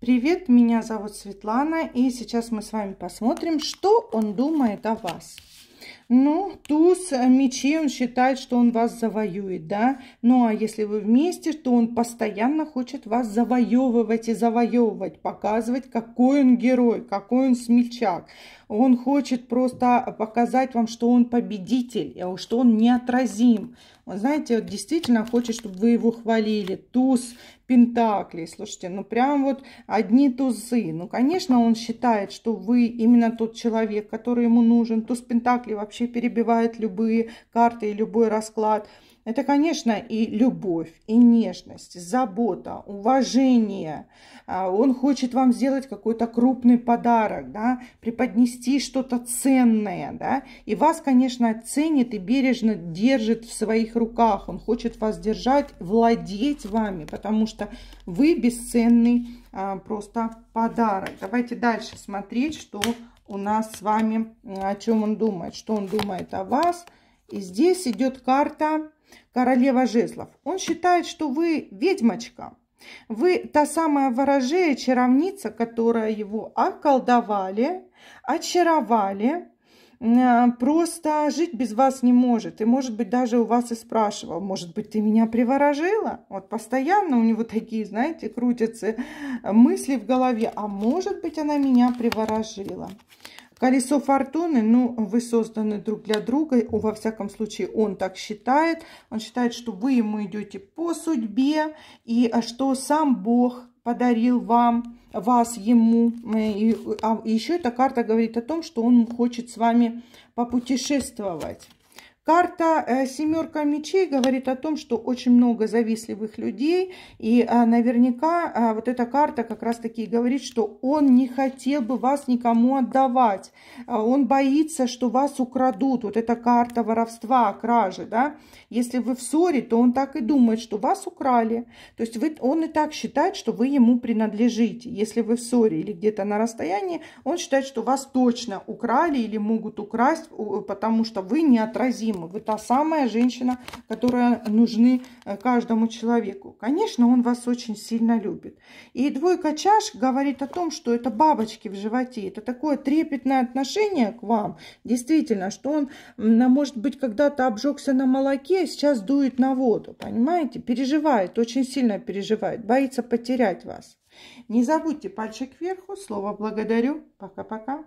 Привет, меня зовут Светлана, и сейчас мы с вами посмотрим, что он думает о вас. Ну, туз мечей, он считает, что он вас завоюет, да? Ну, а если вы вместе, то он постоянно хочет вас завоевывать и завоевывать, показывать, какой он герой, какой он смельчак. Он хочет просто показать вам, что он победитель, что он неотразим. Он, знаете, действительно хочет, чтобы вы его хвалили. Туз пентаклей, слушайте, ну прям вот одни тузы. Ну, конечно, он считает, что вы именно тот человек, который ему нужен. Туз пентаклей вообще перебивает любые карты и любой расклад. Это, конечно, и любовь, и нежность, забота, уважение. А, он хочет вам сделать какой-то крупный подарок, да, преподнести что-то ценное, да, и вас, конечно, ценит и бережно держит в своих руках. Он хочет вас держать, владеть вами, потому что вы бесценный а, просто подарок. Давайте дальше смотреть, что у нас с вами, о чем он думает, что он думает о вас. И здесь идет карта королева жезлов. Он считает, что вы ведьмочка. Вы та самая ворожея, чаровница, которая его околдовали, очаровали, просто жить без вас не может. И, может быть, даже у вас и спрашивал, может быть, ты меня приворожила? Вот постоянно у него такие, знаете, крутятся мысли в голове. А может быть, она меня приворожила. Колесо фортуны, ну, вы созданы друг для друга, во всяком случае, он так считает. Он считает, что вы ему идете по судьбе, и а, что сам Бог подарил вам, вас ему. И, а еще эта карта говорит о том, что он хочет с вами попутешествовать. Карта э, семерка мечей говорит о том, что очень много завистливых людей. И э, наверняка э, вот эта карта как раз таки говорит, что он не хотел бы вас никому отдавать. Он боится, что вас украдут. Вот эта карта воровства, кражи. Да? Если вы в ссоре, то он так и думает, что вас украли. То есть вы, он и так считает, что вы ему принадлежите. Если вы в ссоре или где-то на расстоянии, он считает, что вас точно украли или могут украсть, потому что вы неотразимы необходимы. Вы та самая женщина, которая нужны э, каждому человеку. Конечно, он вас очень сильно любит. И двойка чаш говорит о том, что это бабочки в животе. Это такое трепетное отношение к вам. Действительно, что он, может быть, когда-то обжегся на молоке, а сейчас дует на воду. Понимаете? Переживает, очень сильно переживает. Боится потерять вас. Не забудьте пальчик кверху. Слово благодарю. Пока-пока.